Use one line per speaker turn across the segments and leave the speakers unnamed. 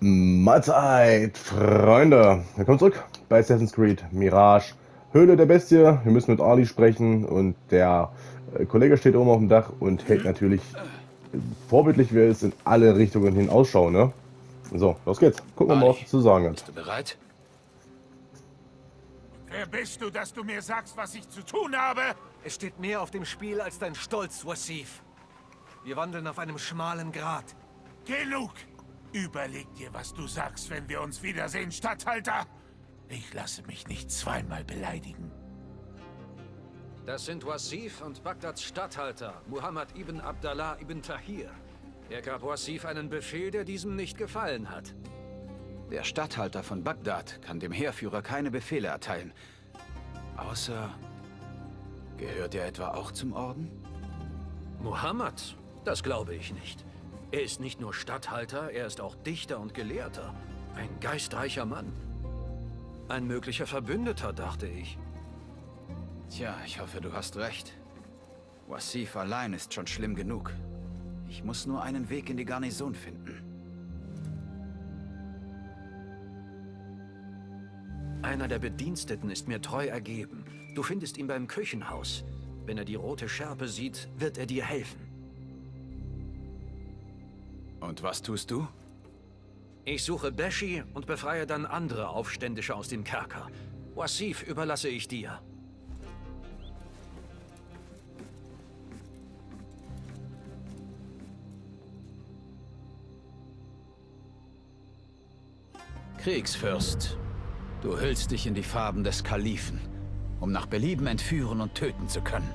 Mahlzeit, Freunde. Willkommen zurück bei Assassin's Creed Mirage. Höhle der Bestie. Wir müssen mit Ali sprechen und der äh, Kollege steht oben auf dem Dach und hält natürlich äh, vorbildlich, wie es in alle Richtungen hin ausschaut, ne? So, los geht's. Gucken wir mal, was zu sagen
Bist du bereit?
Wer bist du, dass du mir sagst, was ich zu tun habe?
Es steht mehr auf dem Spiel als dein Stolz, Wasif. Wir wandeln auf einem schmalen Grat.
Genug! Überleg dir, was du sagst, wenn wir uns wiedersehen, Statthalter! Ich lasse mich nicht zweimal beleidigen.
Das sind Wasif und Bagdads Statthalter, Muhammad ibn Abdallah ibn Tahir. Er gab Wasif einen Befehl, der diesem nicht gefallen hat.
Der Statthalter von Bagdad kann dem Heerführer keine Befehle erteilen. Außer... Gehört er etwa auch zum Orden?
Muhammad? Das glaube ich nicht. Er ist nicht nur Statthalter, er ist auch Dichter und Gelehrter. Ein geistreicher Mann. Ein möglicher Verbündeter, dachte ich.
Tja, ich hoffe, du hast recht. Wasif allein ist schon schlimm genug. Ich muss nur einen Weg in die Garnison finden.
Einer der Bediensteten ist mir treu ergeben. Du findest ihn beim Küchenhaus. Wenn er die rote Schärpe sieht, wird er dir helfen.
Und was tust du?
Ich suche Beshi und befreie dann andere Aufständische aus dem Kerker. Wasif überlasse ich dir.
Kriegsfürst, du hüllst dich in die Farben des Kalifen, um nach Belieben entführen und töten zu können.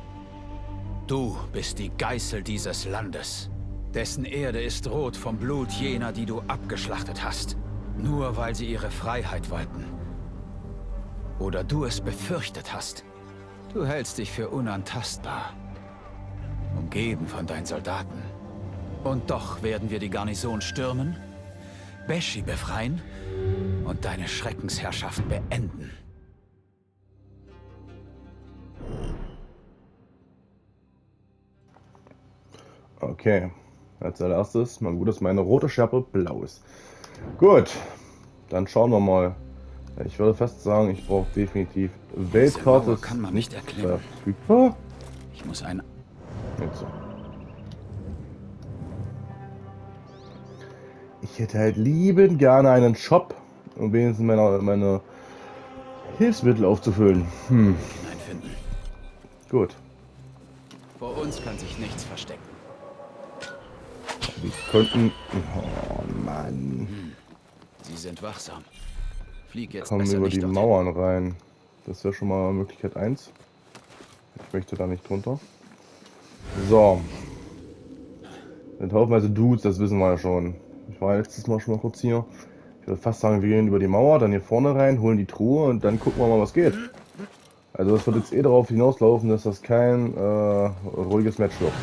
Du bist die Geißel dieses Landes. Dessen Erde ist rot vom Blut jener, die du abgeschlachtet hast. Nur weil sie ihre Freiheit wollten. Oder du es befürchtet hast. Du hältst dich für unantastbar. Umgeben von deinen Soldaten. Und doch werden wir die Garnison stürmen, Beshi befreien und deine Schreckensherrschaft beenden.
Okay. Als allererstes, mal gut, dass meine rote Schärpe blau ist. Gut, dann schauen wir mal. Ich würde fast sagen, ich brauche definitiv Weltkarte.
kann man nicht erklären.
Verfügbar.
Ich muss ein...
Jetzt so. Ich hätte halt liebend gerne einen Shop, um wenigstens meine, meine Hilfsmittel aufzufüllen. Hm. Gut.
Vor uns kann sich nichts verstecken.
Wir könnten... Oh Mann.
Sie sind wachsam. Flieg jetzt
Kommen über die. Mauern rein. Das wäre schon mal Möglichkeit 1. Ich möchte da nicht drunter. So. Sind haufenweise Dudes, das wissen wir ja schon. Ich war letztes Mal schon mal kurz hier. Ich würde fast sagen, wir gehen über die Mauer, dann hier vorne rein, holen die Truhe und dann gucken wir mal, was geht. Also es wird jetzt eh darauf hinauslaufen, dass das kein äh, ruhiges Match wird.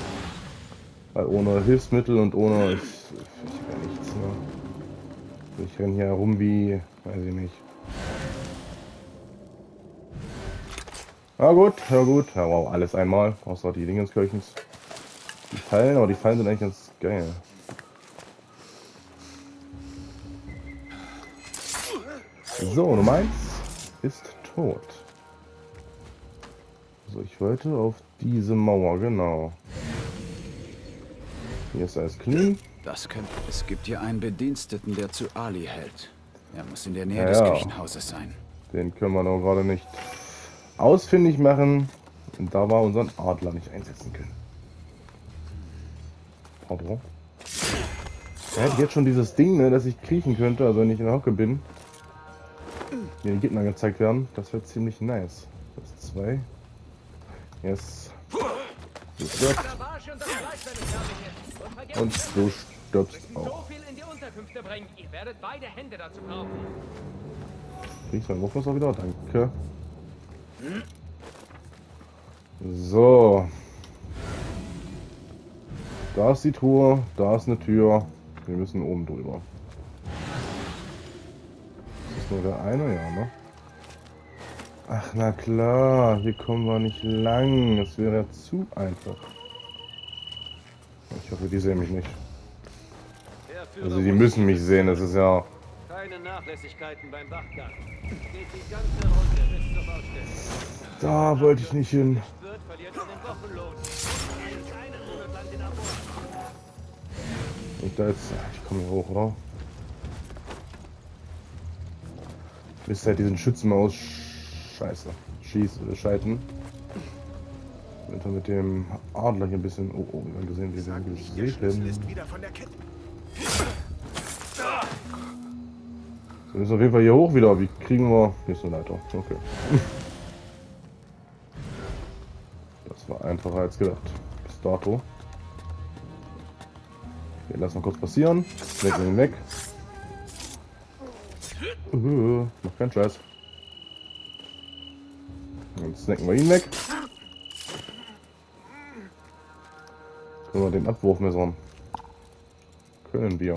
Weil ohne Hilfsmittel und ohne... Ich, ich ja nichts, ne? Ich renn hier herum wie... Weiß ich nicht. Na gut, ja gut. Ja wow, alles einmal. Außer die Dingenskirchens. Die Fallen, aber die Fallen sind eigentlich ganz geil. So, Nummer 1 ist tot. So, ich wollte auf diese Mauer, genau. Hier ist alles clean.
Das könnte... Es gibt hier einen Bediensteten, der zu Ali hält. Er muss in der Nähe
Ja,
des
ja.
Küchenhauses sein.
Den können wir noch gerade nicht ausfindig machen. Und da wir unseren Adler nicht einsetzen können. Pardon. Er hat jetzt schon dieses Ding, ne, dass ich kriechen könnte, also wenn ich in der Hocke bin. Mir die Gegner gezeigt werden. Das wäre ziemlich nice. Das ist zwei. Yes.
War das Ist. Und
du stirbst auch.
viel in die Unterkünfte bringen. Ihr werdet beide Hände dazu brauchen.
Kriegst du mein Wurfmesser wieder? Danke. So. Da ist die Truhe, da ist eine Tür. Wir müssen oben drüber. Ist das nur der eine? Ja, ne? Ach, na klar. Hier kommen wir nicht lang. Das wäre ja zu einfach. Ich hoffe, die sehen mich nicht. Also die müssen mich sehen, das ist ja...
Keine Nachlässigkeiten beim Wachgang. Geht die ganze Runde bis zur Baustelle.
Da wollte ich nicht hin. Und da jetzt... Ich komme hier hoch, oder? Bis halt diesen Schützen mal aus... Scheiße. Schieß, äh, wir mit dem Adler hier ein bisschen... Oh, oh, wir haben gesehen, wie wir gesehen. Wir müssen auf jeden Fall hier hoch wieder. Wie kriegen wir... Hier ist eine Leiter. Okay. Das war einfacher als gedacht. Bis dato. Okay, lass mal kurz passieren. Snacken wir ihn weg. Uh, mach keinen Scheiß. Dann snacken wir ihn weg. Können wir den Abwurf messern? Können wir.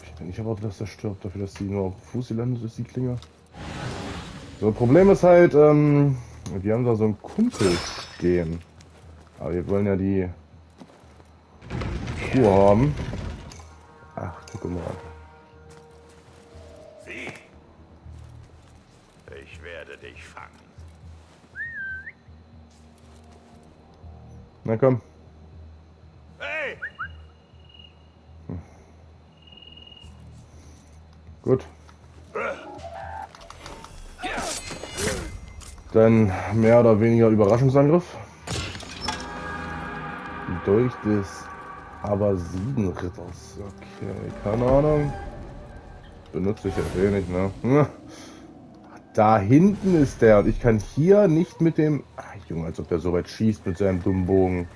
Ich hätte nicht erwartet, dass der stirbt, dafür, dass die nur auf Fuß gelandet ist, die Klinge. So, Problem ist halt, ähm, wir haben da so einen Kumpel stehen. Aber wir wollen ja die Kuh haben. Ach, guck mal. Na komm.
Hey!
Gut. Dann mehr oder weniger Überraschungsangriff. Durch des Abbasiden-Ritters. Okay, keine Ahnung. Benutze ich ja eh nicht, ne? Hm. Da hinten ist der und ich kann hier nicht mit dem... Junge, als ob der so weit schießt mit seinem dummen Bogen.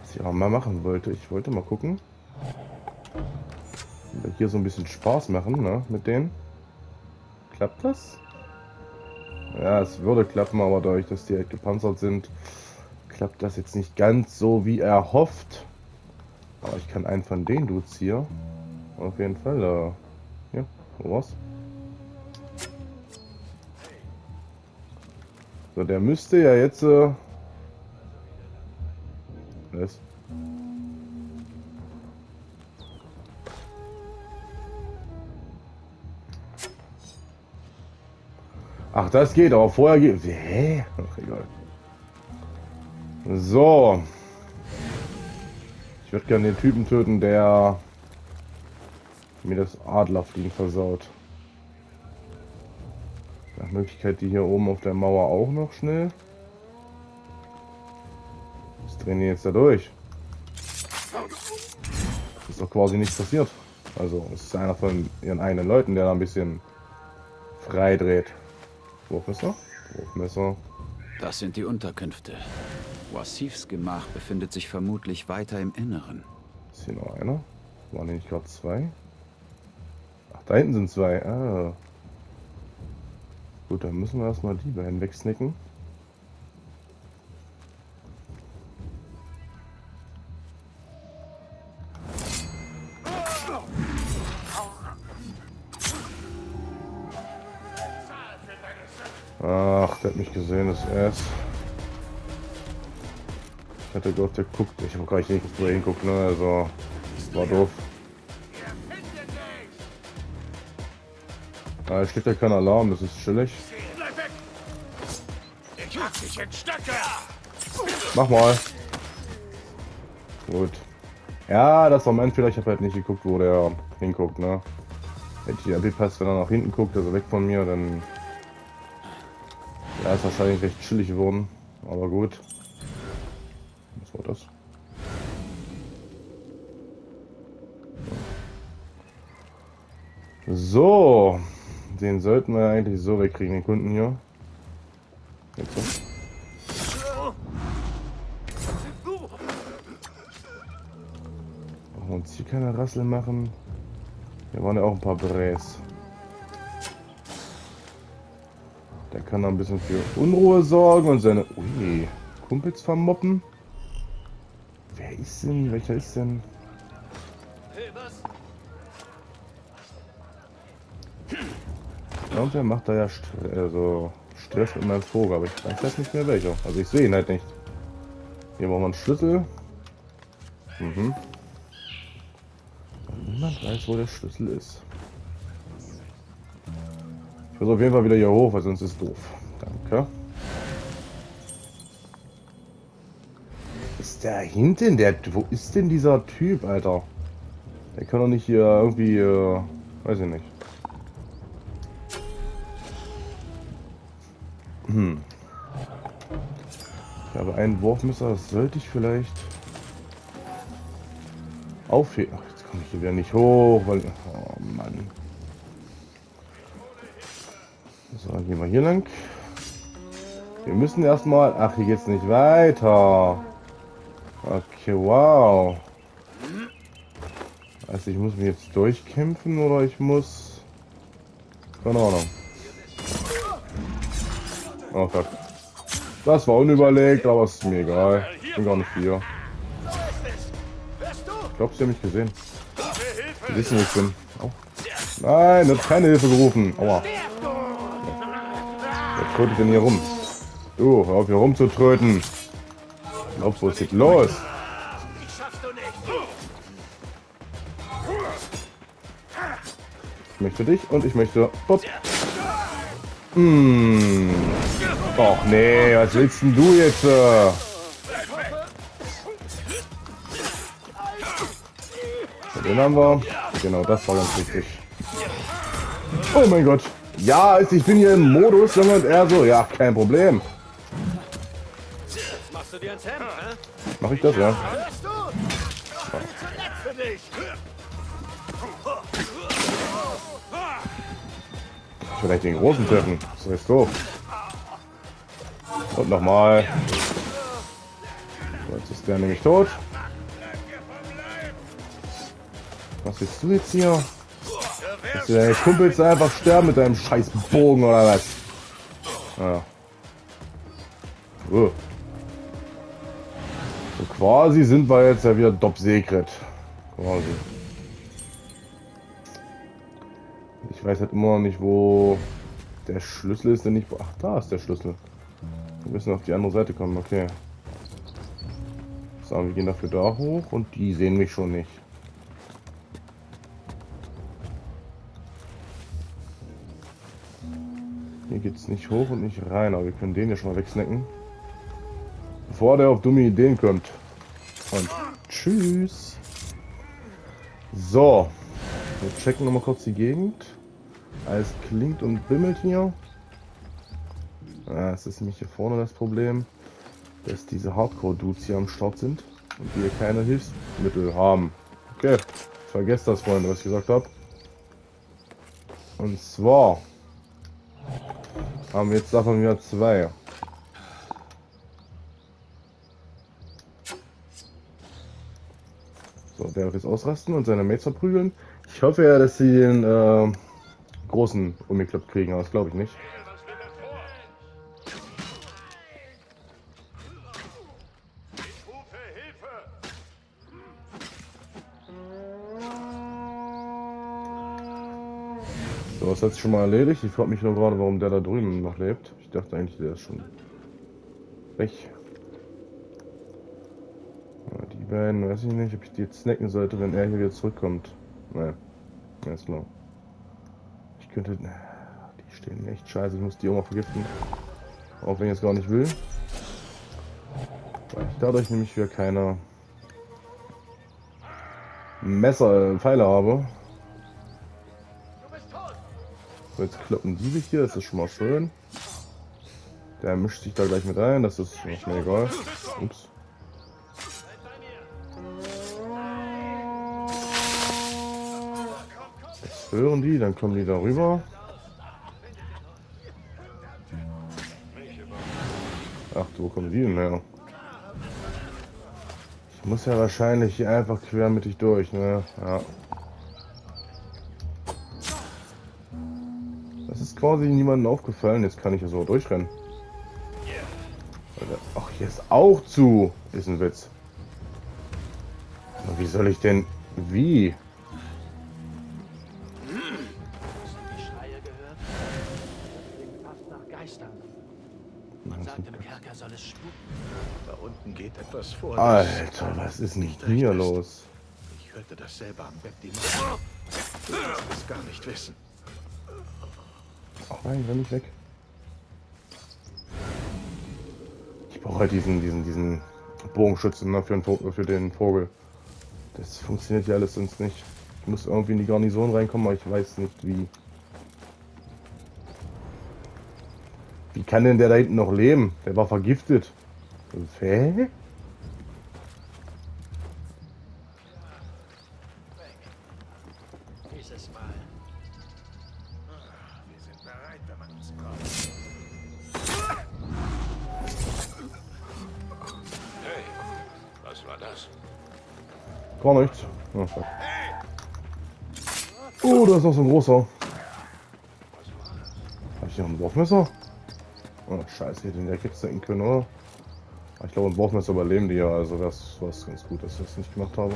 Was ich auch mal machen wollte. Ich wollte mal gucken. Hier so ein bisschen Spaß machen, ne? Mit denen. Klappt das? Ja, es würde klappen, aber dadurch, dass die halt gepanzert sind, klappt das jetzt nicht ganz so, wie er hofft. Aber ich kann einen von den Dudes hier auf jeden Fall, äh, ja, wo war's? So, der müsste ja jetzt, äh, was? Ach, das geht, aber vorher geht. Hä? Ach, egal. So. Ich würde gerne den Typen töten, der mir das Adlerfliegen versaut. Nach Möglichkeit die hier oben auf der Mauer auch noch schnell. Was drehen die jetzt da durch? Ist doch quasi nichts passiert. Also es ist einer von ihren eigenen Leuten, der da ein bisschen frei dreht. Wurfmesser? Wurfmesser.
Das sind die Unterkünfte. Wasifs Gemach befindet sich vermutlich weiter im Inneren.
Ist hier noch einer? Waren hier nicht gerade zwei? Ach, da hinten sind zwei. Ah. Gut, dann müssen wir erstmal die beiden wegsnicken. Ach, der hat mich gesehen, das erst. Ich hatte Gott, der guckt. Ich habe gar nicht nicht, wo er hinguckt, ne? Also, war doof. Da steht ja kein Alarm, das ist chillig. Mach mal. Gut. Ja, das war mein Fehler. Ich habe halt nicht geguckt, wo der hinguckt, ne? Hätte ich die MP passt, wenn er nach hinten guckt, also weg von mir, dann. Ja, ist wahrscheinlich recht chillig geworden. Aber gut. Was war das? So. Den sollten wir eigentlich so wegkriegen, den Kunden hier. Jetzt so. Uns hier keine Rassel machen. Hier waren ja auch ein paar Bres. Der kann da ein bisschen für Unruhe sorgen und seine ui, Kumpels vermoppen. Wer ist denn? Welcher ist denn? Irgendwer macht da ja St also Stress mit meinem Vogel, aber ich weiß jetzt nicht mehr welcher. Also ich sehe ihn halt nicht. Hier brauchen wir einen Schlüssel. Mhm. Niemand weiß, wo der Schlüssel ist. Ich muss auf jeden Fall wieder hier hoch, weil sonst ist doof. Danke. Ist da hinten der... Wo ist denn dieser Typ, Alter? Der kann doch nicht hier irgendwie... Äh, weiß ich nicht. Hm. Ich habe einen Wurfmesser, das sollte ich vielleicht aufheben. Ach, jetzt komme ich hier wieder nicht hoch, weil... Oh Mann. So, gehen wir hier lang. Wir müssen erstmal... Ach, hier geht's nicht weiter. Okay, wow. Also ich muss mich jetzt durchkämpfen oder ich muss... Keine Ahnung. Oh fuck. Das war unüberlegt, aber es ist mir egal. Ich bin gar nicht hier. Ich glaube, sie haben mich gesehen. Sie wissen, wo ich bin. Au. Nein, hat keine Hilfe gerufen. Aua. Wer trötet denn hier rum? Du, hör auf hier rumzutröten. Glaub, wo ist los? Ich möchte dich und ich möchte... Bob. Hm. Och nee, was willst denn du jetzt? Äh? Den haben wir. Genau, das war ganz wichtig. Oh mein Gott. Ja, ich bin hier im Modus, Junge, und er so, ja, kein Problem.
Machst du dir ins Hemd, hä?
Mach ich das, ja.
Hörst
Vielleicht den großen treffen. Das ist doof. Und nochmal. Jetzt ist der nämlich tot. Was willst du jetzt hier? Dass deine Kumpels einfach sterben mit deinem scheiß Bogen oder was? Ja. Oh. So quasi sind wir jetzt ja wieder Top Secret. Quasi. Ich weiß halt immer noch nicht, wo der Schlüssel ist, denn ich. Ach, da ist der Schlüssel. Wir müssen auf die andere Seite kommen, okay. So, wir gehen dafür da hoch und die sehen mich schon nicht. Hier geht es nicht hoch und nicht rein, aber wir können den ja schon mal wegsnacken. Bevor der auf dumme Ideen kommt. Und tschüss. So. Wir checken nochmal kurz die Gegend. Alles klingt und bimmelt hier. Ja, es ist nämlich hier vorne das Problem, dass diese Hardcore-Dudes hier am Start sind und hier keine Hilfsmittel haben. Okay, vergesst das, Freunde, was ich gesagt habe. Und zwar haben wir jetzt davon wieder zwei. So, der darf jetzt ausrasten und seine Mates verprügeln. Ich hoffe ja, dass sie den äh, großen umgeklappt kriegen, aber das glaube ich nicht. So, das hat sich schon mal erledigt. Ich frage mich nur gerade, warum der da drüben noch lebt. Ich dachte eigentlich, der ist schon weg. Die beiden, weiß ich nicht, ob ich die jetzt snacken sollte, wenn er hier wieder zurückkommt. Naja, alles klar. Könnte... Die stehen echt scheiße. Ich muss die auch vergiften. Auch wenn ich es gar nicht will. Weil ich dadurch nämlich wieder keine Messer, Pfeile habe. So, jetzt kloppen die sich hier, das ist schon mal schön. Der mischt sich da gleich mit ein, das ist, ist mir egal. Ups. Hören die, dann kommen die da rüber. Ach, wo kommen die denn her? Ich muss ja wahrscheinlich hier einfach quer mit dich durch, ne? Ja. Das ist quasi niemandem aufgefallen. Jetzt kann ich ja so durchrennen. Ach, hier ist auch zu. Ist ein Witz. Wie soll ich denn... Wie?
Vor.
Alter, was ist denn
nicht
hier los?
Ich hörte das selber am Bett die Nacht. Du wirst es gar nicht wissen.
Oh nein, renn nicht weg. Ich brauche halt diesen, diesen, diesen Bogenschützen ne, für, den Vogel, für den Vogel. Das funktioniert ja alles sonst nicht. Ich muss irgendwie in die Garnison reinkommen, aber ich weiß nicht wie. Wie kann denn der da hinten noch leben? Der war vergiftet. Hä? Ist noch so ein großer. Habe ich noch ein Wurfmesser? Oh, scheiße, hätte den direkt wegstecken können, oder? Aber Ich glaube, ein Wurfmesser überleben die ja, also das war ganz gut, dass ich das nicht gemacht habe.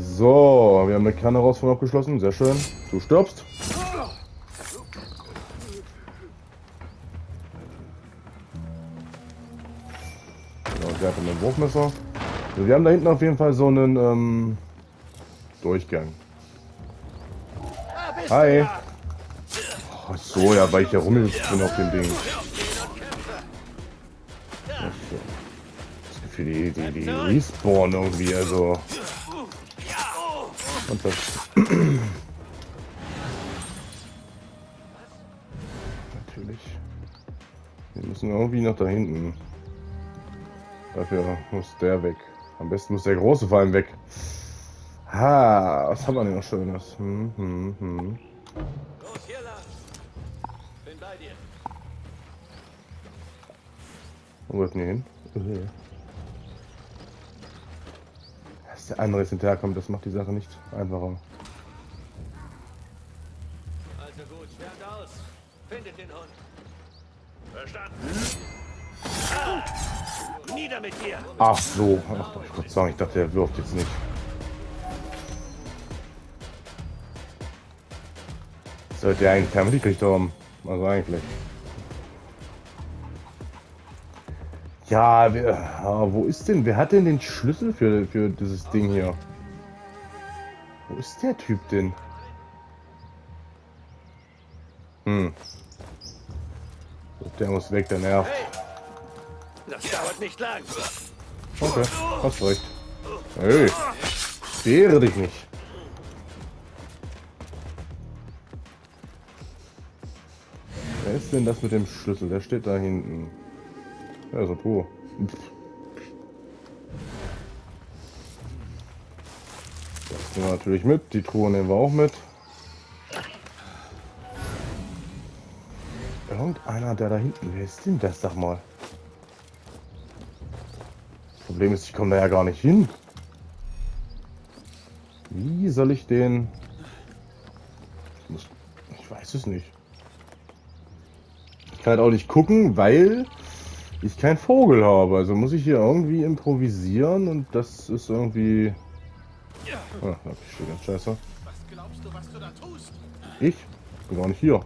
So, wir haben eine Kernherausforderung abgeschlossen, sehr schön. Du stirbst. Genau, der hat ein Wurfmesser. Also wir haben da hinten auf jeden Fall so einen ähm, Durchgang. Hi. Ach so, ja, weil ich ja rumgehüpft bin auf dem Ding. Das Gefühl, die, die, die respawn irgendwie, also. Und das. Natürlich. Wir müssen irgendwie nach da hinten. Dafür muss der weg. Am besten muss der große vor allem weg. Ha, was haben wir denn noch Schönes? Hm, hm, hm.
Los, hier lang. Bin bei dir.
Wo wollten wir hin? Dass der andere jetzt hinterherkommt, das macht die Sache nicht einfacher.
Also gut, sternt aus. Findet den Hund.
Verstanden?
Nieder mit dir.
Ach so, ach, ich wollte sagen, ich dachte, er wirft jetzt nicht. Sollte er eigentlich keinen gekriegt haben. Also eigentlich. Ja, wer, ah, wo ist denn, wer hat denn den Schlüssel für, für dieses Ding hier? Wo ist der Typ denn? Hm. Der muss weg, der nervt.
Das dauert nicht lang.
Okay, hast recht. Hey, wehre dich nicht. Wer ist denn das mit dem Schlüssel? Der steht da hinten. Ja, Truhe. Pff. Das nehmen wir natürlich mit. Die Truhe nehmen wir auch mit. Irgendeiner, der da hinten. Wer ist denn das? Sag mal. Problem ist, ich komme da ja gar nicht hin. Wie soll ich den... Ich, muss... ich weiß es nicht. Ich kann halt auch nicht gucken, weil ich keinen Vogel habe. Also muss ich hier irgendwie improvisieren und das ist irgendwie... Da ich stehe ganz scheiße.
Was glaubst du, was du da tust?
Ich? Bin gar nicht hier.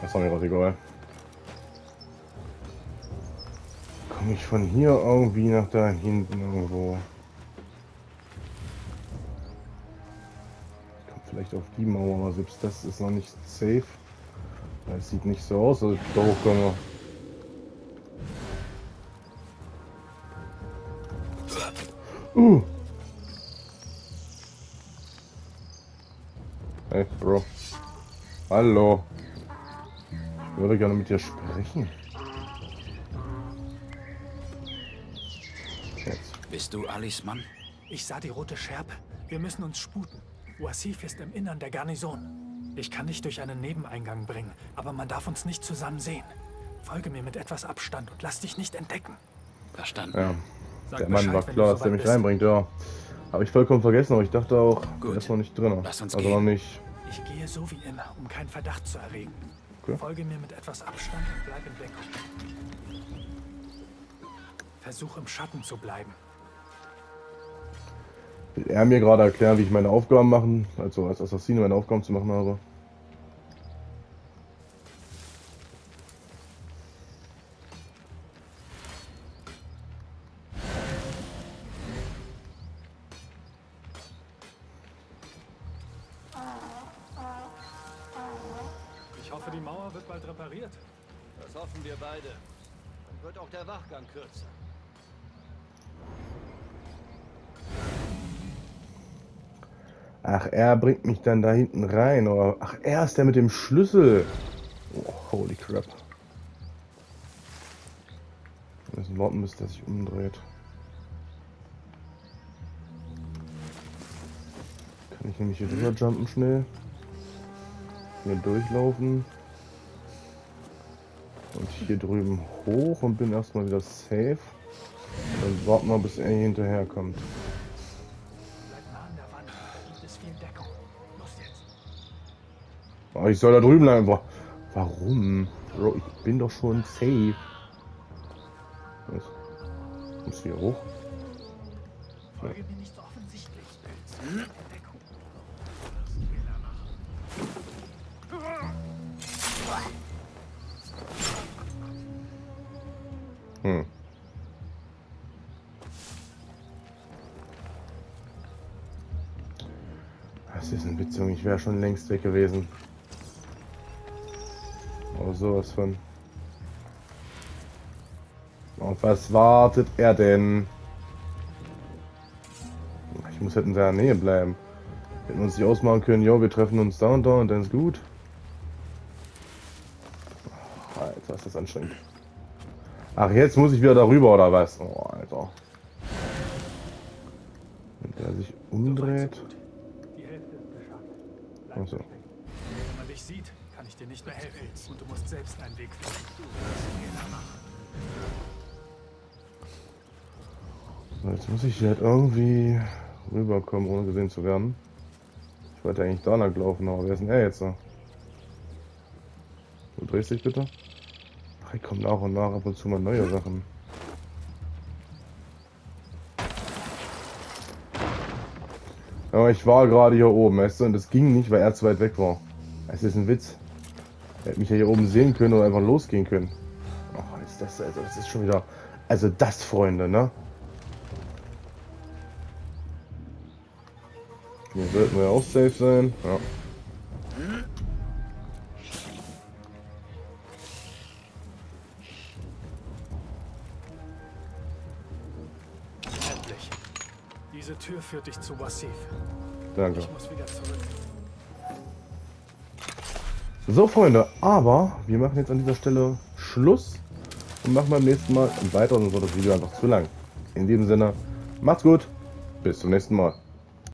Das ist mir was egal. Ich von hier irgendwie nach da hinten irgendwo? Ich komme vielleicht auf die Mauer, aber selbst das ist noch nicht safe. Es sieht nicht so aus, als da hochkomme. Uh. Hey, Bro. Hallo. Ich würde gerne mit dir sprechen.
Bist du Alis Mann?
Ich sah die rote Schärpe. Wir müssen uns sputen. Wasif ist im Innern der Garnison. Ich kann dich durch einen Nebeneingang bringen, aber man darf uns nicht zusammen sehen. Folge mir mit etwas Abstand und lass dich nicht entdecken.
Verstanden.
Ja.
Sag
Der Mann
Bescheid,
war klar, dass der
soweit
mich
bist.
reinbringt, ja. Habe ich vollkommen vergessen, aber ich dachte auch,
Gut.
der ist noch nicht drin.
Lass uns
also
gehen.
noch nicht.
Ich gehe so wie immer, um keinen Verdacht zu erregen.
Okay.
Folge mir mit etwas Abstand und bleib in Deckung. Versuch im Schatten zu bleiben.
Will er mir gerade erklären, wie ich meine Aufgaben machen, also als Assassine meine Aufgaben zu machen habe.
Ich hoffe, die Mauer wird bald repariert.
Das hoffen wir beide. Dann wird auch der Wachgang kürzer.
Ach, er bringt mich dann da hinten rein. Oder, ach, er ist der mit dem Schlüssel. Oh, holy crap. Wir müssen warten, bis der sich umdreht. Kann ich nämlich hier drüber jumpen schnell. Hier durchlaufen. Und hier drüben hoch und bin erstmal wieder safe. Dann warten wir, bis er hier hinterher kommt. Ich soll da drüben lang. Wa- Warum? Bro, ich bin doch schon safe. Was? Muss hier hoch?
Folge mir nicht so offensichtlich. Pilz. Deckung.
Hm. Das ist ein Witz. Ich wäre schon längst weg gewesen. Oh, sowas von. Auf was wartet er denn? Ich muss halt in seiner Nähe bleiben. Wir hätten uns nicht ausmachen können, jo, wir treffen uns da und da und dann ist gut. Alter, ist das anstrengend. Ach, jetzt muss ich wieder darüber, oder was? Oh, Alter. Wenn der sich umdreht.
Die Hälfte ist geschafft. Bleib
Ach so.
versteckt. Wenn man dich sieht, ich dir nicht mehr helfen. Und du musst selbst einen Weg finden.
So, jetzt muss ich hier halt irgendwie rüberkommen, ohne gesehen zu werden. Ich wollte eigentlich da lang laufen, aber wer ist denn er jetzt da? Du drehst dich bitte? Ach, ich komme nach und nach ab und zu mal neue Sachen. Aber ich war gerade hier oben, weißt du, und das ging nicht, weil er zu weit weg war. Es ist ein Witz. Hätte mich ja hier oben sehen können und einfach losgehen können. Ach, ist das, also das ist schon wieder. Also das, Freunde, ne? Hier sollten wir auch safe sein. Ja.
Endlich. Diese Tür führt dich zu Wasif.
Danke.
Ich muss wieder zurück.
So, Freunde, aber wir machen jetzt an dieser Stelle Schluss und machen beim nächsten Mal weiter, sonst wird das Video einfach zu lang. In diesem Sinne, macht's gut, bis zum nächsten Mal.